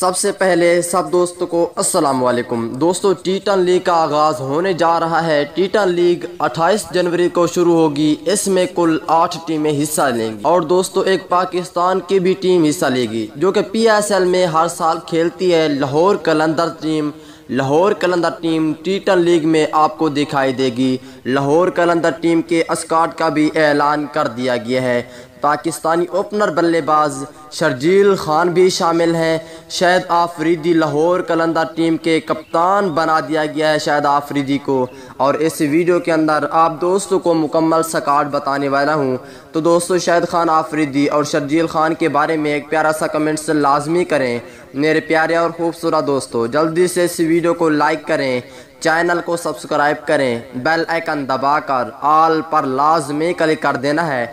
सबसे पहले सब दोस्तों को अस्सलाम वालेकुम। दोस्तों टीटन लीग का आगाज़ होने जा रहा है। टीटन लीग 28 जनवरी को शुरू होगी। इसमें कुल आठ टीमें हिस्सा लेंगी। और दोस्तों, एक पाकिस्तान की भी टीम हिस्सा लेगी, जो कि पीएसएल में हर साल खेलती है। Lahore Qalandar team Lahore Qalandar team T ten league में आपको दिखाई देगी। लाहौर कलंदर टीम के स्कॉट का भी ऐलान कर दिया गया है। पाकिस्तानी ओपनर बल्लेबाज शर्जील खान भी शामिल हैं। शायद आफरीदी लाहौर कलंदर टीम के कप्तान बना दिया गया है शायद आफरीदी को। और इस वीडियो के अंदर आप दोस्तों को मुकम्मल सकाट बताने वाला हूँ। तो दोस्तों, शायद खान आफरीदी और शर्जील खान के बारे में एक प्यारा सा कमेंट्स लाजमी करें। मेरे प्यारे और खूबसूरत दोस्तों, जल्दी से इस वीडियो को लाइक करें, चैनल को सब्सक्राइब करें, बेल आइकन दबाकर ऑल पर लाजमी क्लिक कर देना है।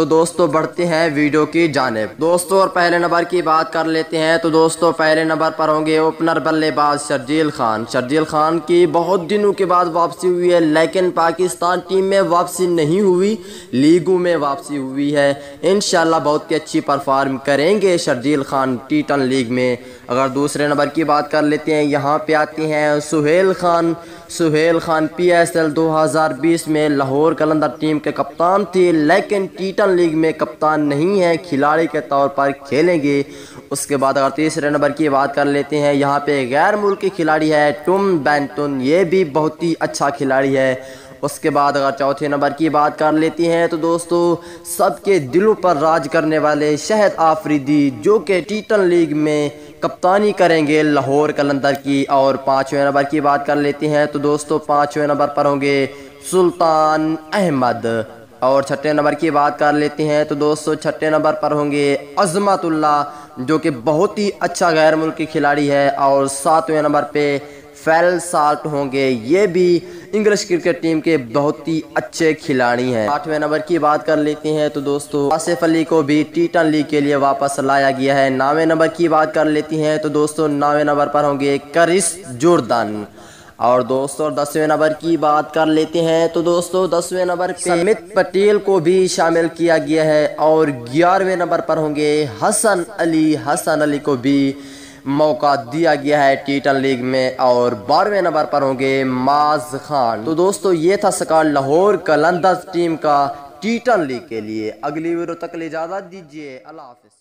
तो दोस्तों, बढ़ते हैं वीडियो की जानब। दोस्तों, और पहले नंबर की बात कर लेते हैं तो दोस्तों, पहले नंबर पर होंगे ओपनर बल्लेबाज शर्जील खान। शर्जील खान की बहुत दिनों के बाद वापसी हुई है, लेकिन पाकिस्तान टीम में वापसी नहीं हुई, लीगों में वापसी हुई है। इन बहुत ही अच्छी परफॉर्म करेंगे शर्जील खान टी लीग में। अगर दूसरे नंबर की बात कर लेते हैं, यहाँ पे आते हैं सुहेल खान। सुहेल खान पीएसएल 2020 में लाहौर कलंदर टीम के कप्तान थे, लेकिन टीटन लीग में कप्तान नहीं है, खिलाड़ी के तौर पर खेलेंगे। उसके बाद अगर तीसरे नंबर की बात कर लेते हैं, यहाँ पे गैर मुल्की खिलाड़ी है, टुम बैंटन, ये भी बहुत ही अच्छा खिलाड़ी है। उसके बाद अगर चौथे नंबर की बात कर लेती हैं तो दोस्तों, सबके दिलों पर राज करने वाले शहद आफरीदी, जो कि टीटन लीग में कप्तानी करेंगे लाहौर कलंदर की। और पाँचवें नंबर की बात कर लेती हैं तो दोस्तों, पाँचवें नंबर पर होंगे सुल्तान अहमद। और छठे नंबर की बात कर लेते हैं तो दोस्तों छठे नंबर पर होंगे अजमतुल्ला जो कि बहुत ही अच्छा गैर मुल्की खिलाड़ी है और सातवें नंबर पे फैल साल्ट होंगे। ये भी इंग्लिश क्रिकेट टीम के बहुत ही अच्छे खिलाड़ी हैं। आठवें नंबर की बात कर लेते हैं तो दोस्तों आसिफ अली को भी टीटन लीग के लिए वापस लाया गया है। नावे नंबर की बात कर लेती हैं तो दोस्तों नावे नंबर पर होंगे करिस जोरदान। और दोस्तों, दसवें नंबर की बात कर लेते हैं। तो दोस्तों, दसवें नंबर पे समित पटेल को भी शामिल किया गया है और ग्यारहवें नंबर पर होंगे हसन अली। हसन अली को भी मौका दिया गया है टीटन लीग में और बारहवें नंबर पर होंगे माज खान। तो दोस्तों, ये था सकार लाहौर कलंदर टीम का टीटन लीग के लिए। अगली वीडियो तक इजाज़त दीजिए। अल्लाह हाफिज।